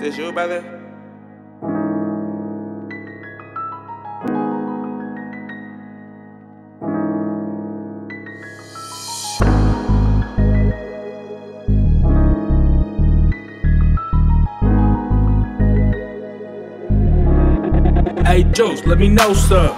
This you, brother? Hey, Juce, let me know, sir.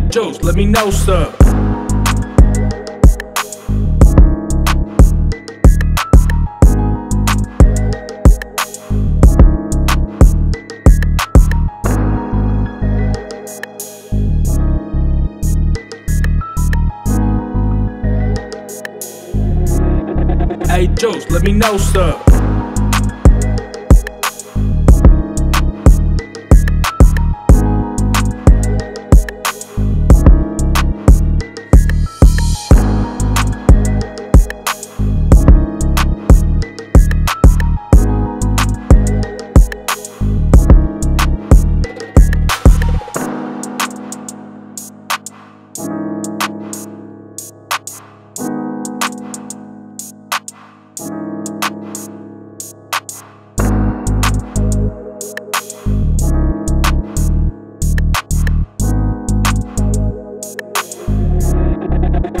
Hey, Juce, let me know, sir. Hey, Juce, let me know, sir.